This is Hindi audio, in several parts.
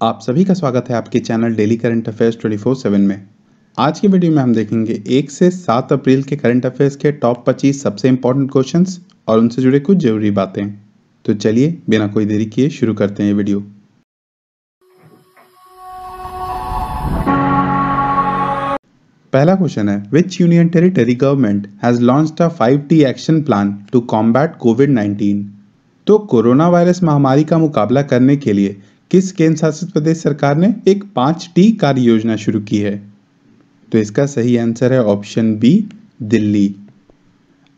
आप सभी का स्वागत है आपके चैनल डेली करंट अफेयर्स 24/7 में। आज की वीडियो में हम देखेंगे एक से सात अप्रैल के करंट अफेयर्स के टॉप 25 सबसे इंपॉर्टेंट क्वेश्चंस और उनसे जुड़े कुछ ज़रूरी बातें। तो चलिए, बिना कोई देरी किए शुरू करते हैं ये वीडियो। पहला क्वेश्चन है which union territory government has launched a 5T action plan to combat covid 19 तो कोरोना वायरस महामारी का मुकाबला करने के लिए किस केंद्र शासित प्रदेश सरकार ने एक पाँच टी कार्य योजना शुरू की है? तो इसका सही आंसर है ऑप्शन बी, दिल्ली।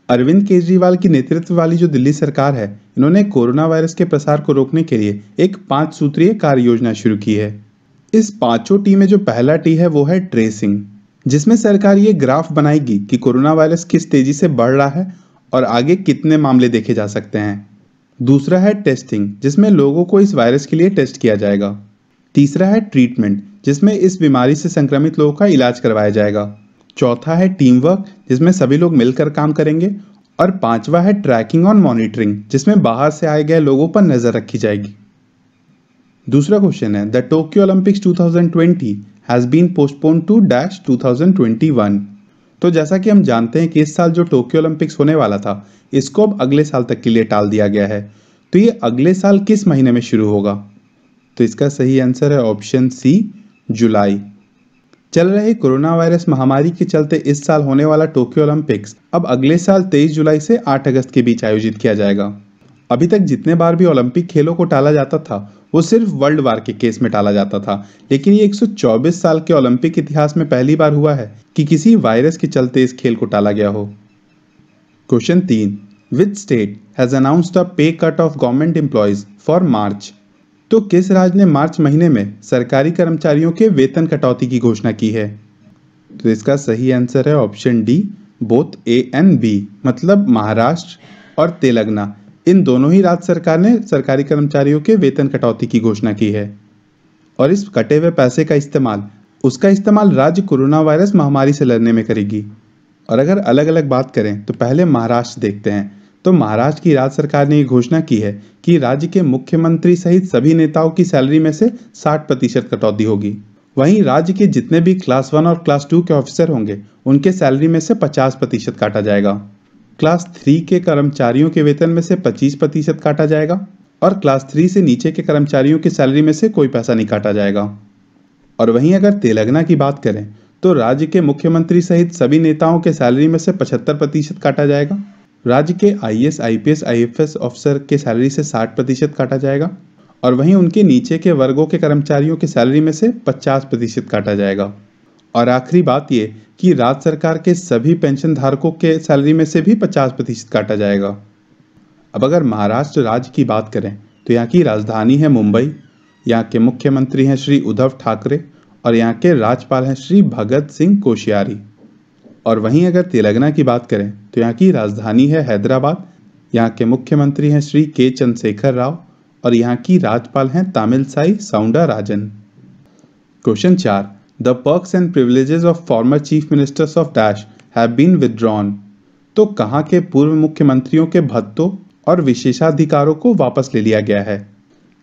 अरविंद केजरीवाल की नेतृत्व वाली जो दिल्ली सरकार है, इन्होंने कोरोना वायरस के प्रसार को रोकने के लिए एक पाँच सूत्रीय कार्य योजना शुरू की है। इस पाँचों टी में जो पहला टी है वो है ट्रेसिंग, जिसमें सरकार ये ग्राफ बनाएगी कि कोरोना वायरस किस तेज़ी से बढ़ रहा है और आगे कितने मामले देखे जा सकते हैं। दूसरा है टेस्टिंग, जिसमें लोगों को इस वायरस के लिए टेस्ट किया जाएगा। तीसरा है ट्रीटमेंट, जिसमें इस बीमारी से संक्रमित लोगों का इलाज करवाया जाएगा। चौथा है टीम वर्क जिसमें सभी लोग मिलकर काम करेंगे। और पांचवा है ट्रैकिंग और मॉनिटरिंग, जिसमें बाहर से आए गए लोगों पर नज़र रखी जाएगी। दूसरा क्वेश्चन है, the Tokyo Olympics 2020 has been postpone to dash 2021 तो जैसा कि हम जानते हैं कि इस साल जो टोक्यो ओलंपिक्स होने वाला था, इसको अब अगले साल तक के लिए टाल दिया गया है। तो ये अगले साल किस महीने में शुरू होगा? तो इसका सही आंसर है ऑप्शन सी, जुलाई। चल रहे कोरोना वायरस महामारी के चलते इस साल होने वाला टोक्यो ओलंपिक्स अब अगले साल 23 जुलाई से 8 अगस्त के बीच आयोजित किया जाएगा। अभी तक जितने बार भी ओलंपिक खेलों को टाला जाता था वो सिर्फ़ वर्ल्ड वार के केस में टाला जाता था। लेकिन ये 124 साल के ओलंपिक इतिहास में पहली बार हुआ है कि किसी वायरस के चलते इस खेल को टाला गया हो। क्वेश्चन तीन। Which state has announced a pay cut of government employees for March तो किस राज्य ने मार्च महीने में सरकारी कर्मचारियों के वेतन कटौती की घोषणा की है? तो इसका सही आंसर है option D both A and B मतलब महाराष्ट्र और तेलंगाना। इन दोनों ही राज्य सरकार ने सरकारी कर्मचारियों के वेतन कटौती की घोषणा की है। और इस कटे हुए पैसे का इस्तेमाल, उसका इस्तेमाल राज्य कोरोना वायरस महामारी से लड़ने में करेगी। और अगर अलग अलग बात करें तो पहले महाराष्ट्र देखते हैं। तो महाराष्ट्र की राज्य सरकार ने ये घोषणा की है कि राज्य के मुख्यमंत्री सहित सभी नेताओं की सैलरी में से 60 प्रतिशत कटौती होगी। वहीं राज्य के जितने भी क्लास वन और क्लास टू के ऑफिसर होंगे, उनके सैलरी में से 50 प्रतिशत काटा जाएगा। क्लास थ्री के कर्मचारियों के वेतन में से 25 प्रतिशत काटा जाएगा और क्लास थ्री से नीचे के कर्मचारियों की सैलरी में से कोई पैसा नहीं काटा जाएगा। और वहीं अगर तेलंगाना की बात करें तो राज्य के मुख्यमंत्री सहित सभी नेताओं के सैलरी में से 75 प्रतिशत काटा जाएगा। राज्य के I S I P S I F S officer के सैलरी से 60 प्रतिशत काटा जाएगा और वहीं उनके नीचे के वर्गों के कर्मचारियों की सैलरी में से 50 प्रतिशत काटा जाएगा। और आखिरी बात ये कि राज्य सरकार के सभी पेंशन धारकों के सैलरी में से भी 50 प्रतिशत काटा जाएगा। अब अगर महाराष्ट्र राज्य की बात करें तो यहाँ की राजधानी है मुंबई, यहाँ के मुख्यमंत्री हैं श्री उद्धव ठाकरे और यहाँ के राज्यपाल हैं श्री भगत सिंह कोश्यारी। और वहीं अगर तेलंगाना की बात करें तो यहाँ की राजधानी है हैदराबाद, यहाँ के मुख्यमंत्री हैं श्री के चंद्रशेखर राव और यहाँ की राज्यपाल हैं तामिलसाई साउंडा राजन क्वेश्चन चार the perks and privileges of former chief ministers of dash have been withdrawn तो कहाँ के पूर्व मुख्यमंत्रियों के भत्तों और विशेषाधिकारों को वापस ले लिया गया है?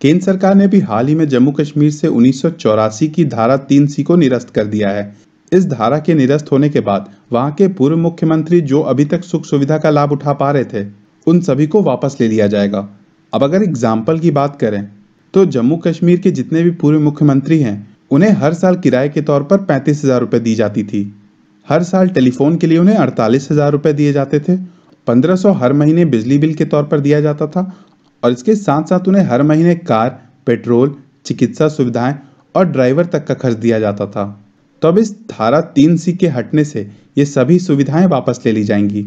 केंद्र सरकार ने भी हाल ही में जम्मू कश्मीर से उन्नीस सौ चौरासी की धारा तीन सी को निरस्त कर दिया है। इस धारा के निरस्त होने के बाद वहाँ के पूर्व मुख्यमंत्री जो अभी तक सुख सुविधा का लाभ उठा पा रहे थे, उन सभी को वापस ले लिया जाएगा। अब अगर एग्ज़ाम्पल की बात करें तो जम्मू कश्मीर के जितने भी पूर्व मुख्यमंत्री हैं उन्हें हर साल किराए के तौर पर पैंतीस हज़ार रुपये दी जाती थी। हर साल टेलीफोन के लिए उन्हें अड़तालीस हज़ार रुपये दिए जाते थे। पंद्रह सौ हर महीने बिजली बिल के तौर पर दिया जाता था और इसके साथ साथ उन्हें हर महीने कार, पेट्रोल, चिकित्सा सुविधाएँ और ड्राइवर तक का खर्च दिया जाता था। तो अब इस धारा तीन सी के हटने से ये सभी सुविधाएँ वापस ले ली जाएँगी।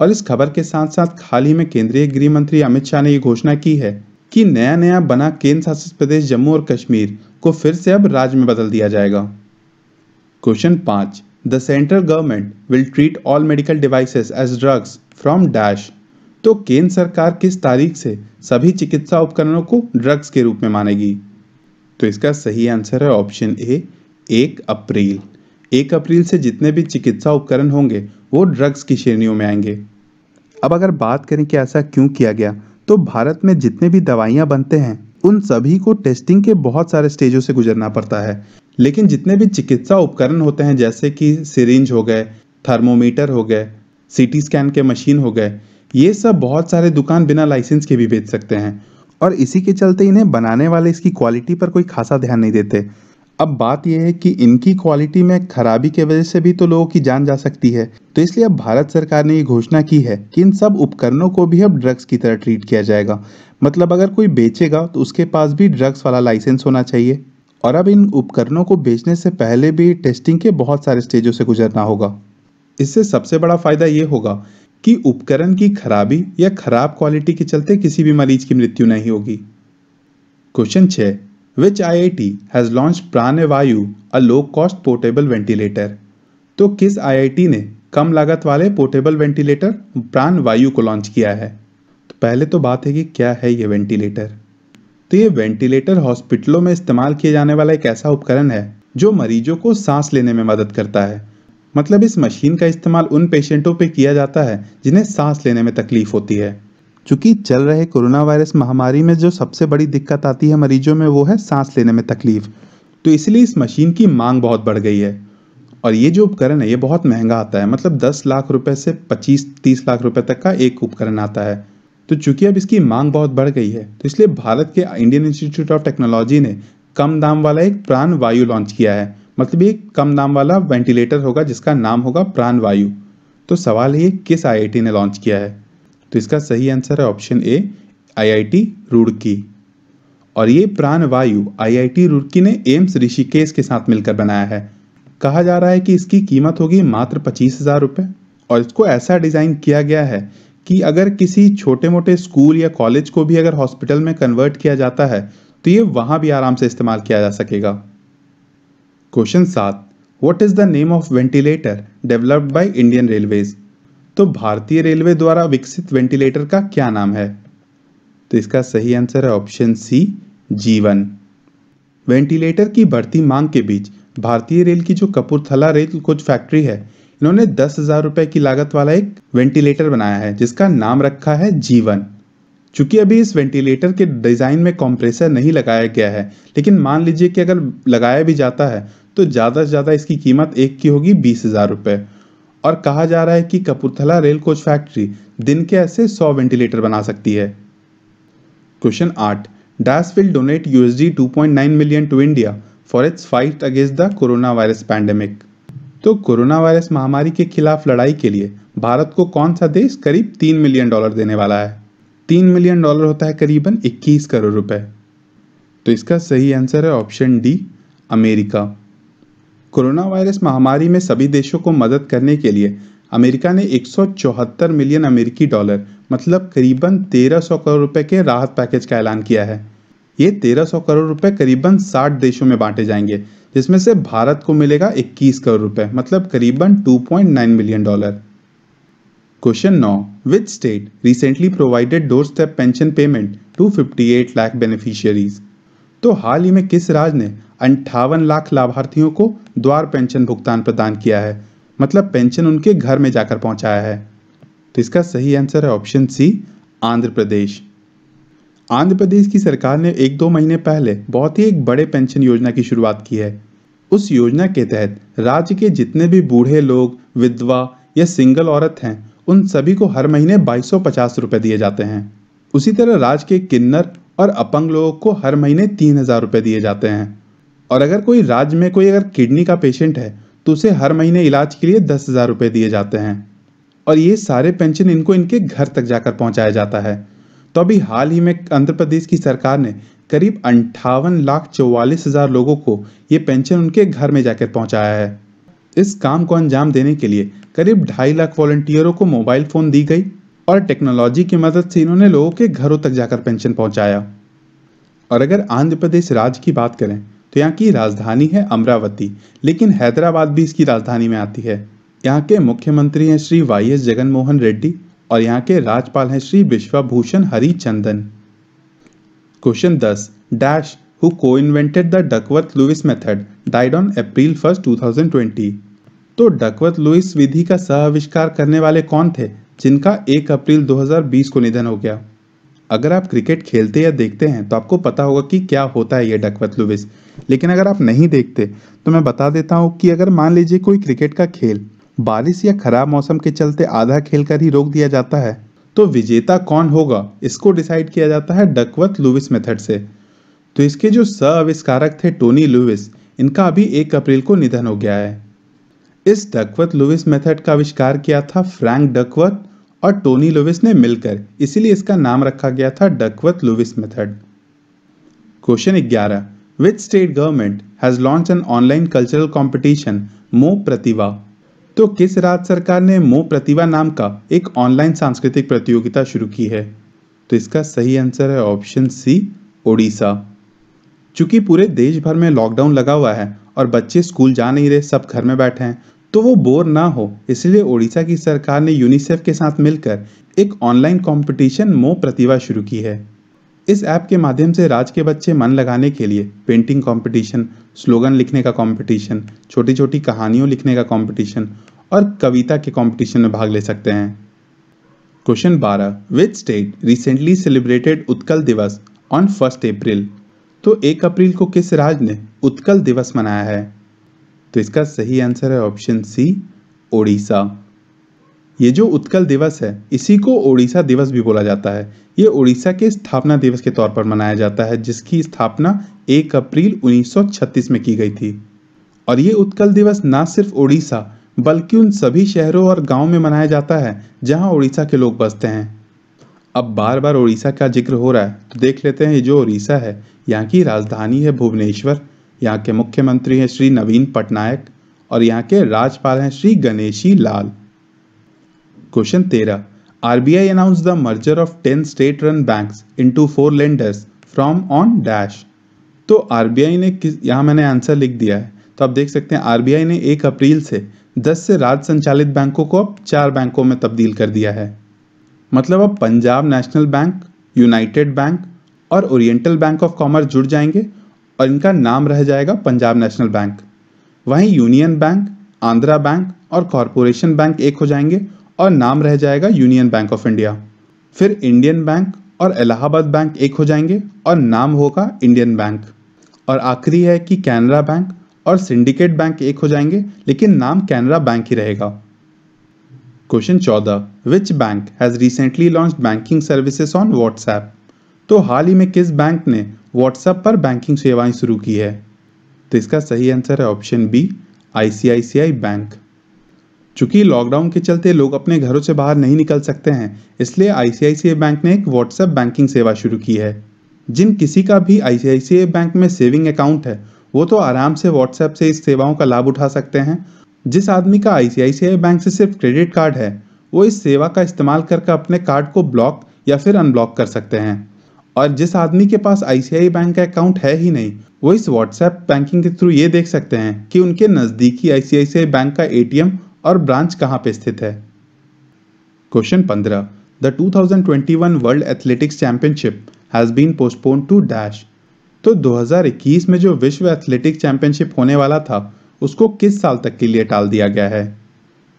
और इस खबर के साथ साथ हाल ही में केंद्रीय गृह मंत्री अमित शाह ने ये घोषणा की है। कि नया नया बना केंद्र शासित प्रदेश जम्मू और कश्मीर को फिर से अब राज्य में बदल दिया जाएगा। क्वेश्चन पाँच। The central government will treat all medical devices as drugs from dash. तो केंद्र सरकार किस तारीख से सभी चिकित्सा उपकरणों को ड्रग्स के रूप में मानेगी? तो इसका सही आंसर है ऑप्शन ए, एक अप्रैल। एक अप्रैल से जितने भी चिकित्सा उपकरण होंगे, वो ड्रग्स की श्रेणियों में आएँगे। अब अगर बात करें कि ऐसा क्यों किया गया तो भारत में जितने भी दवाइयाँ बनते हैं, उन सभी को टेस्टिंग के बहुत सारे स्टेजों से गुजरना पड़ता है। लेकिन जितने भी चिकित्सा उपकरण होते हैं, जैसे कि सिरिंज हो गए, थर्मोमीटर हो गए, सीटी स्कैन के मशीन हो गए, ये सब बहुत सारे दुकान बिना लाइसेंस के भी बेच सकते हैं। और इसी के चलते इन्हें बनाने वाले इसकी क्वालिटी पर कोई खासा ध्यान नहीं देते। अब बात यह है कि इनकी क्वालिटी में खराबी की वजह से भी तो लोगों की जान जा सकती है। तो इसलिए अब भारत सरकार ने ये घोषणा की है कि इन सब उपकरणों को भी अब ड्रग्स की तरह ट्रीट किया जाएगा। मतलब अगर कोई बेचेगा तो उसके पास भी ड्रग्स वाला लाइसेंस होना चाहिए। और अब इन उपकरणों को बेचने से पहले भी टेस्टिंग के बहुत सारे स्टेजों से गुजरना होगा। इससे सबसे बड़ा फ़ायदा ये होगा कि उपकरण की खराबी या खराब क्वालिटी के चलते किसी भी मरीज़ की मृत्यु नहीं होगी। क्वेश्चन छः T has launch Pranavayu a low cost portable ventilator तो किस आईआईटी ने कम लागत वाले पोर्टेबल वेंटिलेटर प्राण वायु को लॉन्च किया है? तो पहले तो बात है कि क्या है ये वेंटिलेटर तो ये वेंटिलेटर हॉस्पिटलों में इस्तेमाल किए जाने वाला एक ऐसा उपकरण है, जो मरीजों को सांस लेने में मदद करता है। मतलब इस मशीन का इस्तेमाल उन पेशेंटों पे किया जाता है जिन्हें सांस लेने में तकलीफ़ होती है। चूँकि चल रहे कोरोना वायरस महामारी में जो सबसे बड़ी दिक्कत आती है मरीजों में वो है सांस लेने में तकलीफ़। तो इसलिए इस मशीन की मांग बहुत बढ़ गई है। और ये जो उपकरण है, ये बहुत महँगा आता है। मतलब 10 लाख रुपए से 25-30 लाख रुपए तक का एक उपकरण आता है। तो चूँकि अब इसकी मांग बहुत बढ़ गई है तो इसलिए भारत के इंडियन इंस्टीट्यूट ऑफ़ टेक्नोलॉजी ने कम दाम वाला एक प्राण वायु लॉन्च किया है। मतलब ये कम दाम वाला वेंटिलेटर होगा, जिसका नाम होगा प्राण वायु। तो सवाल ये किस आईआईटी ने लॉन्च किया है? तो इसका सही आंसर है ऑप्शन ए आईआईटी रुड़की और ये प्राण वायु आईआईटी रुड़की ने एम्स ऋषिकेश के साथ मिलकर बनाया है। कहा जा रहा है कि इसकी कीमत होगी मात्र पच्चीस हज़ार रुपये और इसको ऐसा डिज़ाइन किया गया है कि अगर किसी छोटे मोटे स्कूल या कॉलेज को भी अगर हॉस्पिटल में कन्वर्ट किया जाता है तो ये वहाँ भी आराम से इस्तेमाल किया जा सकेगा। क्वेश्चन सात what is the name of ventilator developed by Indian Railways तो भारतीय रेलवे द्वारा विकसित वेंटिलेटर का क्या नाम है? तो इसका सही आंसर है ऑप्शन सी, जीवन। वेंटिलेटर की बढ़ती मांग के बीच भारतीय रेल की जो कपूरथला रेल कोच फैक्ट्री है, इन्होंने दस हज़ार रुपए की लागत वाला एक वेंटिलेटर बनाया है, जिसका नाम रखा है जीवन। चूँकि अभी इस वेंटिलेटर के डिज़ाइन में कंप्रेसर नहीं लगाया गया है, लेकिन मान लीजिए कि अगर लगाया भी जाता है तो ज़्यादा से ज़्यादा इसकी कीमत एक की होगी बीस हज़ार रुपये और कहा जा रहा है कि कपूरथला रेल कोच फैक्ट्री दिन के ऐसे सौ वेंटिलेटर बना सकती है। क्वेश्चन आठ। Dash will donate USD 2.9 million to India for its fight against the corona virus pandemic. तो कोरोना वायरस महामारी के खिलाफ लड़ाई के लिए भारत को कौन सा देश करीब तीन मिलियन डॉलर देने वाला है? तीन मिलियन डॉलर होता है करीबन इक्कीस करोड़ रुपए। तो इसका सही आंसर है option D, America. Corona virus महामारी में सभी देशों को मदद करने के लिए अमेरिका ने एक सौ चौहत्तर मिलियन अमेरिकी डॉलर मतलब करीबन 1300 करोड़ रुपए के राहत पैकेज का ऐलान किया है। ये 1300 करोड़ रुपए करीबन 60 देशों में बांटे जाएँगे, जिसमें से भारत को मिलेगा 21 करोड़ रुपए मतलब करीबन 2.9 million dollar. Question now, which state recently provided door step pension payment to 58 lakh beneficiaries? तो हाल ही में किस राज्य ने अंठावन लाख लाभार्थियों को द्वार पेंशन भुगतान प्रदान किया है। मतलब पेंशन उनके घर में जाकर पहुँचाया है। तो इसका सही आंसर है ऑप्शन सी, आंध्र प्रदेश। आंध्र प्रदेश की सरकार ने एक दो महीने पहले बहुत ही एक बड़े पेंशन योजना की शुरुआत की है। उस योजना के तहत राज्य के जितने भी बूढ़े लोग, विधवा या सिंगल औरत हैं, उन सभी को हर महीने बाईस सौ दिए जाते हैं। उसी तरह राज्य के किन्नर और अपंग लोगों को हर महीने तीन हज़ार रुपए दिए जाते हैं। और अगर कोई राज्य में कोई अगर किडनी का पेशेंट है तो उसे हर महीने इलाज के लिए दस हज़ार रुपये दिए जाते हैं। और ये सारे पेंशन इनको इनके घर तक जाकर पहुँचाया जाता है। तो अभी हाल ही में आंध्र प्रदेश की सरकार ने करीब अंठावन लाख चौवालीस हज़ार लोगों को ये पेंशन उनके घर में जाकर पहुँचाया है। इस काम को अंजाम देने के लिए करीब ढाई लाख वॉलंटियरों को मोबाइल फ़ोन दी गई और टेक्नोलॉजी की मदद से इन्होंने लोगों के घरों तक जाकर पेंशन पहुँचाया। और अगर आंध्र प्रदेश राज्य की बात करें तो यहाँ की राजधानी है अमरावती, लेकिन हैदराबाद भी इसकी राजधानी में आती है। यहाँ के मुख्यमंत्री हैं श्री वाई एस जगनमोहन रेड्डी और यहाँ के राज्यपाल हैं श्री विश्वभूषण हरिचंदन। क्वेश्चन दस, dash who co invented the Duckworth Lewis method died on April first 2020 तो डकवर्थ लुइस विधि का सह आविष्कार करने वाले कौन थे, जिनका 1 अप्रैल 2020 को निधन हो गया? अगर आप क्रिकेट खेलते या देखते हैं तो आपको पता होगा कि क्या होता है ये डकवत लुविस लेकिन अगर आप नहीं देखते तो मैं बता देता हूँ कि अगर मान लीजिए कोई क्रिकेट का खेल बारिश या खराब मौसम के चलते आधा खेल कर ही रोक दिया जाता है तो विजेता कौन होगा? इसको डिसाइड किया जाता है डकवत लुविस मेथड से। तो इसके जो स आविष्कारक थे टोनी लुविस इनका अभी एक अप्रैल को निधन हो गया है। इस डकवत लुविस मेथड का आविष्कार किया था फ्रैंक डकवर्थ और टोनी लुविस ने मिलकर इसीलिए इसका नाम रखा गया था Duckworth Lewis method. Question 11 which state government has launch an online cultural competition Mo Pratibha तो किस राज्य सरकार ने मो प्रतिभा नाम का एक ऑनलाइन सांस्कृतिक प्रतियोगिता शुरू की है? तो इसका सही आंसर है ऑप्शन सी ओडिशा। चूँकि पूरे देश भर में लॉकडाउन लगा हुआ है और बच्चे स्कूल जा नहीं रहे, सब घर में बैठे हैं तो वो बोर ना हो, इसलिए ओडिशा की सरकार ने यूनिसेफ के साथ मिलकर एक ऑनलाइन कंपटीशन मो प्रतिभा शुरू की है। इस ऐप के माध्यम से राज्य के बच्चे मन लगाने के लिए पेंटिंग कंपटीशन स्लोगन लिखने का कंपटीशन छोटी छोटी कहानियों लिखने का कंपटीशन और कविता के कंपटीशन में भाग ले सकते हैं। Question 12 which state recently celebrated Utkal Divas on first अप्रैल तो एक अप्रैल को किस राज्य ने उत्कल दिवस मनाया है? तो इसका सही आंसर है ऑप्शन सी ओडिशा। ये जो उत्कल दिवस है, इसी को ओडिशा दिवस भी बोला जाता है। ये ओडिशा के स्थापना दिवस के तौर पर मनाया जाता है, जिसकी स्थापना 1 अप्रैल 1936 में की गई थी। और ये उत्कल दिवस ना सिर्फ़ ओडिशा, बल्कि उन सभी शहरों और गाँवों में मनाया जाता है, जहाँ ओडिशा के लोग बसते हैं। अब बार बार उड़ीसा का ज़िक्र हो रहा है तो देख लेते हैं ये जो उड़ीसा है, यहाँ की राजधानी है भुवनेश्वर। यहाँ के मुख्यमंत्री हैं श्री नवीन पटनायक और यहाँ के राज्यपाल हैं श्री गणेशी लाल। क्वेश्चन तेरह। RBI announce the merger of ten state run banks into four lenders from on dash तो आरबीआई ने किस यहाँ मैंने आंसर लिख दिया है। तो आप देख सकते हैं आरबीआई ने एक अप्रैल से दस से राज्य संचालित बैंकों को अब चार बैंकों में तब्दील कर दिया है। मतलब अब Punjab National Bank, United Bank और ओरिएंटल बैंक ऑफ़ कॉमर्स जुड़ जाएँगे और इनका नाम रह जाएगा पंजाब नेशनल बैंक। वहीं यूनियन बैंक, आंध्रा बैंक और कॉरपोरेशन बैंक एक हो जाएँगे और नाम रह जाएगा यूनियन बैंक ऑफ़ इंडिया। फिर इंडियन बैंक और इलाहाबाद बैंक एक हो जाएँगे और नाम होगा इंडियन बैंक। और आखिरी है कि कैनरा बैंक और सिंडिकेट बैंक एक हो जाएँगे, लेकिन नाम कैनरा बैंक ही रहेगा। क्वेश्चन चौदह which bank has recently launch banking services on WhatsApp तो हाल ही में किस बैंक ने व्हाट्सएप पर बैंकिंग सेवाएँ शुरू की है? तो इसका सही आंसर है ऑप्शन बी आईसीआईसीआई बैंक चूँकि लॉकडाउन के चलते लोग अपने घरों से बाहर नहीं निकल सकते हैं, इसलिए आईसीआईसीआई बैंक ने एक व्हाट्सएप बैंकिंग सेवा शुरू की है। जिन किसी का भी आईसीआईसीआई बैंक में सेविंग अकाउंट है, वो तो आराम से व्हाट्सएप से इस सेवाओं का लाभ उठा सकते हैं। जिस आदमी का आईसीआईसीआई बैंक से सिर्फ़ क्रेडिट कार्ड है, वो इस सेवा का इस्तेमाल करके अपने कार्ड को ब्लॉक या फिर अनब्लॉक कर सकते हैं। और जिस आदमी के पास आईसीआई बैंक का अकाउंट है ही नहीं, वो इस व्हाट्सएप बैंकिंग के थ्रू ये देख सकते हैं कि उनके नज़दीकी आईसीआईसीआई बैंक का एटीएम और ब्रांच कहाँ पे स्थित है। क्वेश्चन पंद्रह। The 2021 world athletics championship has been postpone to dash तो 2021 में जो विश्व एथलेटिक्स चैंपियनशिप होने वाला था, उसको किस साल तक के लिए टाल दिया गया है?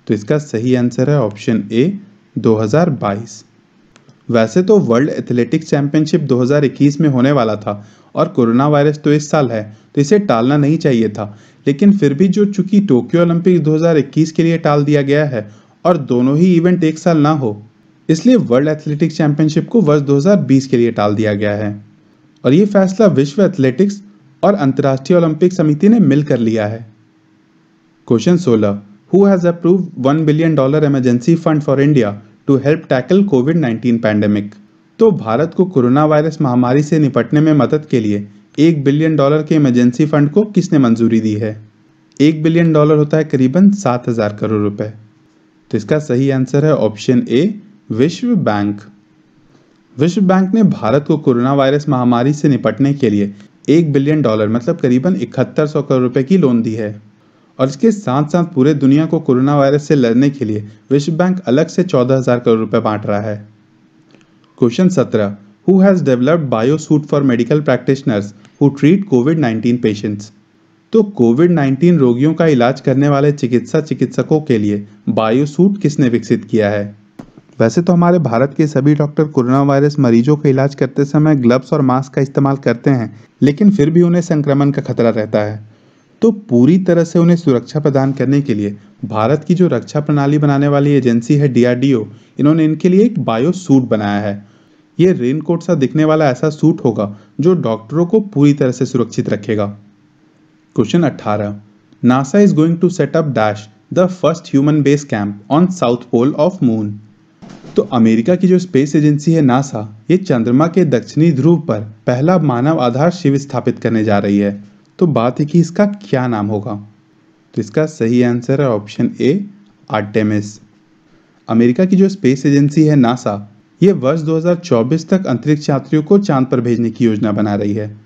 तो इसका सही आंसर है ऑप्शन ए 2022 वैसे तो वर्ल्ड एथलेटिक्स चैंपियनशिप 2021 में होने वाला था और कोरोना वायरस तो इस साल है तो इसे टालना नहीं चाहिए था। लेकिन फिर भी जो चूँकि टोक्यो ओलंपिक 2021 के लिए टाल दिया गया है और दोनों ही इवेंट एक साल ना हो, इसलिए वर्ल्ड एथलेटिक्स चैंपियनशिप को वर्ष 2020 के लिए टाल दिया गया है। और ये फैसला विश्व एथलेटिक्स और अंतर्राष्ट्रीय ओलंपिक समिति ने मिलकर लिया है। Question 16 who has approve 1 billion dollar emergency fund for India to help tackle covid 19 pandemic तो भारत को कोरोना वायरस महामारी से निपटने में मदद के लिए एक बिलियन डॉलर के इमरजेंसी फंड को किसने मंजूरी दी है? एक बिलियन डॉलर होता है करीबन सात हज़ार करोड़ रुपए। तो इसका सही आंसर है ऑप्शन ए विश्व बैंक। विश्व बैंक ने भारत को कोरोना वायरस महामारी से निपटने के लिए एक बिलियन डॉलर मतलब करीबन इकहत्तर सौ करोड़ रुपए की लोन दी है। और इसके साथ साथ पूरे दुनिया को कोरोना वायरस से लड़ने के लिए विश्व बैंक अलग से चौदह हज़ार करोड़ रुपए बांट रहा है। क्वेश्चन सत्रह who has developed bio suit for medical practitioners who treat covid nineteen patients तो कोविड 19 रोगियों का इलाज करने वाले चिकित्सा चिकित्सकों के लिए बायो सूट किसने विकसित किया है? वैसे तो हमारे भारत के सभी डॉक्टर कोरोना वायरस मरीजों का इलाज करते समय ग्लव्स और मास्क का इस्तेमाल करते हैं, लेकिन फिर भी उन्हें संक्रमण का खतरा रहता है। तो पूरी तरह से उन्हें सुरक्षा प्रदान करने के लिए भारत की जो रक्षा प्रणाली बनाने वाली एजेंसी है डीआरडीओ इन्होंने इनके लिए एक बायो सूट बनाया है। ये रेनकोट सा दिखने वाला ऐसा सूट होगा जो डॉक्टरों को पूरी तरह से सुरक्षित रखेगा। Question 18 NASA is going to set up dash the first human base camp on south pole of moon. तो अमेरिका की जो स्पेस एजेंसी है नासा, ये चंद्रमा के दक्षिणी ध्रुव पर पहला मानव आधार शिविर स्थापित करने जा रही है। तो बात है कि इसका क्या नाम होगा? तो इसका सही आंसर है ऑप्शन ए, आर्टेमिस। अमेरिका की जो स्पेस एजेंसी है नासा, ये वर्ष 2024 तक अंतरिक्ष यात्रियों को चाँद पर भेजने की योजना बना रही है।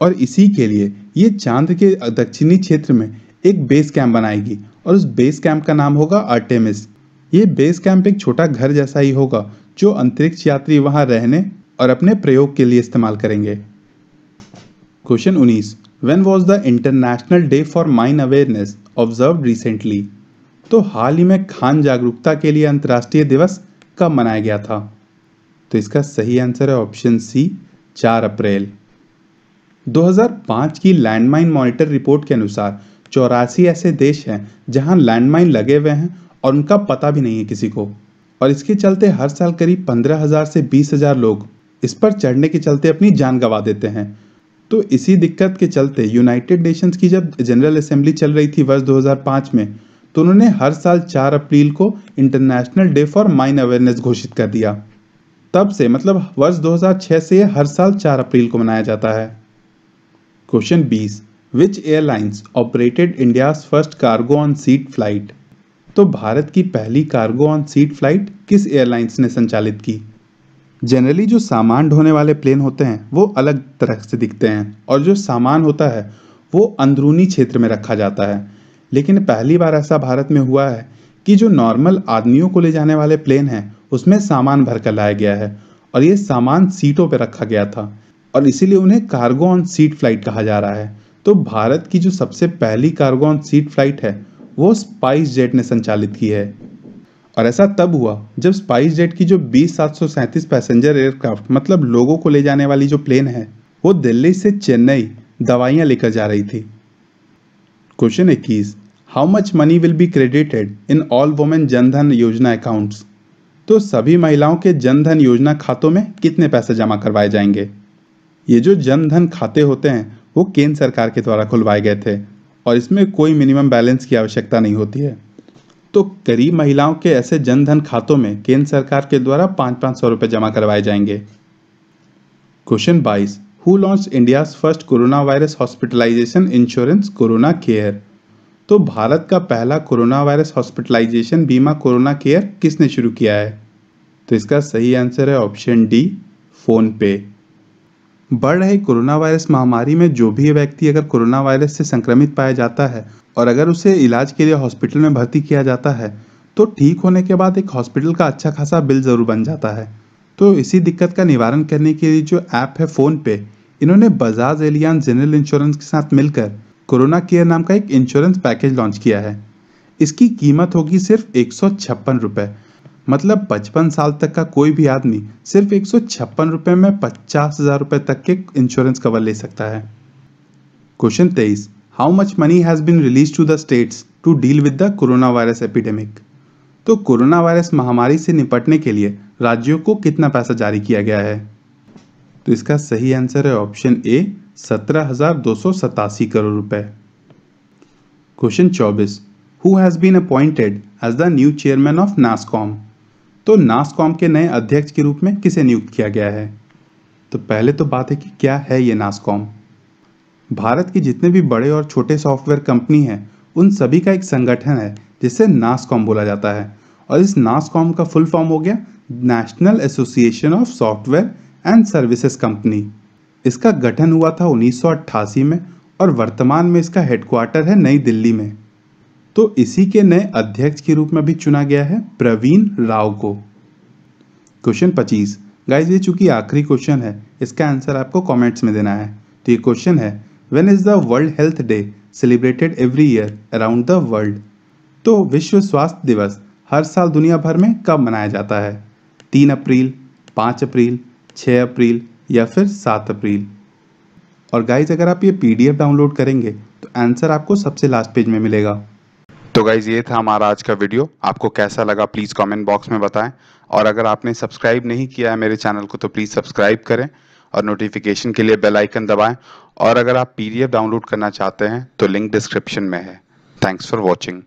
और इसी के लिए ये चाँद के दक्षिणी क्षेत्र में एक बेस कैंप बनाएगी और उस बेस कैंप का नाम होगा आर्टेमिस। ये बेस कैंप एक छोटा घर जैसा ही होगा, जो अंतरिक्ष यात्री वहाँ रहने और अपने प्रयोग के लिए इस्तेमाल करेंगे। Question 19 when was the international day for mine awareness observe recently तो हाल ही में खान जागरूकता के लिए अंतर्राष्ट्रीय दिवस कब मनाया गया था? तो इसका सही आंसर है ऑप्शन सी, चार अप्रैल। 2005 की लैंडमाइन मॉनिटर रिपोर्ट के अनुसार चौरासी ऐसे देश हैं जहाँ लैंडमाइन लगे हुए हैं और उनका पता भी नहीं है किसी को। और इसके चलते हर साल करीब पंद्रह हज़ार से बीस हज़ार लोग इस पर चढ़ने के चलते अपनी जान गंवा देते हैं। तो इसी दिक्कत के चलते यूनाइटेड नेशंस की जब जनरल असेंबली चल रही थी वर्ष 2005 में तो उन्होंने हर साल 4 अप्रैल को international day for mine awareness घोषित कर दिया। तब से मतलब वर्ष 2006 से हर साल 4 अप्रैल को मनाया जाता है। Question 20 which airlines operated India first cargo on seat flight तो भारत की पहली कार्गो ऑन सीट फ़्लाइट किस एयरलाइंस ने संचालित की? जनरली जो सामान ढोने वाले प्लेन होते हैं, वो अलग तरह से दिखते हैं और जो सामान होता है, वो अंदरूनी क्षेत्र में रखा जाता है। लेकिन पहली बार ऐसा भारत में हुआ है कि जो नॉर्मल आदमियों को ले जाने वाले प्लेन हैं, उसमें सामान भर कर लाया गया है और ये सामान सीटों पर रखा गया था और इसीलिए उन्हें कार्गो ऑन सीट फ़्लाइट कहा जा रहा है। तो भारत की जो सबसे पहली कार्गो ऑन सीट फ़्लाइट है, वो स्पाइस जेट ने संचालित की है। और ऐसा तब हुआ जब स्पाइस जेट की जो बीस सात सौ सैंतीस पैसेंजर एयरक्राफ्ट मतलब लोगों को ले जाने वाली जो प्लेन है, वो दिल्ली से चेन्नई दवाइयाँ लेकर जा रही थी। क्वेश्चन इक्कीस how much money will be credited in all women Jan Dhan Yojana accounts तो सभी महिलाओं के जनधन योजना खातों में कितने पैसे जमा करवाए जाएँगे? ये जो जनधन खाते होते हैं, वो केंद्र सरकार के द्वारा खुलवाए गए थे और इसमें कोई मिनिमम बैलेंस की आवश्यकता नहीं होती है। तो गरीब महिलाओं के ऐसे जनधन खातों में केंद्र सरकार के द्वारा पाँच पाँच सौ रुपये जमा करवाए जाएँगे। क्वेश्चन बाईस who launch India first corona virus hospitalisation insurance corona care तो भारत का पहला कोरोना वायरस हॉस्पिटलाइजेशन बीमा कोरोना केयर किसने शुरू किया है? तो इसका सही आंसर है ऑप्शन डी फ़ोन पे। बढ़ रहे कोरोना वायरस महामारी में जो भी व्यक्ति अगर कोरोना वायरस से संक्रमित पाया जाता है और अगर उसे इलाज के लिए हॉस्पिटल में भर्ती किया जाता है तो ठीक होने के बाद एक हॉस्पिटल का अच्छा खासा बिल ज़रूर बन जाता है। तो इसी दिक्कत का निवारण करने के लिए जो ऐप है फ़ोन पे, इन्होंने बजाज एलियान जनरल इंश्योरेंस के साथ मिलकर कोरोना केयर नाम का एक इंश्योरेंस पैकेज लॉन्च किया है। इसकी कीमत होगी सिर्फ़ एक सौ मतलब पचपन साल तक का कोई भी आदमी सिर्फ़ एक सौ में पचास हज़ार रुपये तक के इंश्योरेंस कवर ले सकता है। क्वेश्चन तेईस। How much money has been release to the states to deal with the corona virus epidemic तो कोरोना वायरस महामारी से निपटने के लिए राज्यों को कितना पैसा जारी किया गया है? तो इसका सही आंसर है ऑप्शन ए सत्रह हज़ार दो सौ सतासी करोड़ रुपए। क्वेश्चन चौबीस who has been appointed as the new chairman of NASSCOM तो नासकॉम के नए अध्यक्ष के रूप में किसे नियुक्त किया गया है? तो पहले तो बात है कि क्या है ये नासकॉम भारत की जितने भी बड़े और छोटे सॉफ्टवेयर कंपनी हैं, उन सभी का एक संगठन है, जिसे नासकॉम बोला जाता है। और इस नासकॉम का फुल फॉर्म हो गया National Association of Software and Services Company. इसका गठन हुआ था उन्नीस सौ अट्ठासी में और वर्तमान में इसका हेडक्वार्टर है नई दिल्ली में। तो इसी के नए अध्यक्ष के रूप में भी चुना गया है प्रवीण राव को। क्वेश्चन पच्चीस। गाइज़ ये चूँकि आखिरी क्वेश्चन है, इसका आंसर आपको कमेंट्स में देना है। तो ये क्वेश्चन है when is the World Health Day celebrated every year around the world तो विश्व स्वास्थ्य दिवस हर साल दुनिया भर में कब मनाया जाता है? तीन अप्रैल, पाँच अप्रैल छः अप्रैल या फिर सात अप्रैल? और गाइज़ अगर आप ये पीडीएफ डाउनलोड करेंगे तो आंसर आपको सबसे लास्ट पेज में मिलेगा। तो गाइज़ ये था हमारा आज का वीडियो आपको कैसा लगा प्लीज़ कमेंट बॉक्स में बताएँ। और अगर आपने सब्सक्राइब नहीं किया है मेरे चैनल को तो प्लीज़ सब्सक्राइब करें। और नोटिफिकेशन के लिए बेल आइकन दबाएँ। और अगर आप पीडीएफ डाउनलोड करना चाहते हैं तो लिंक डिस्क्रिप्शन में है। Thanks for watching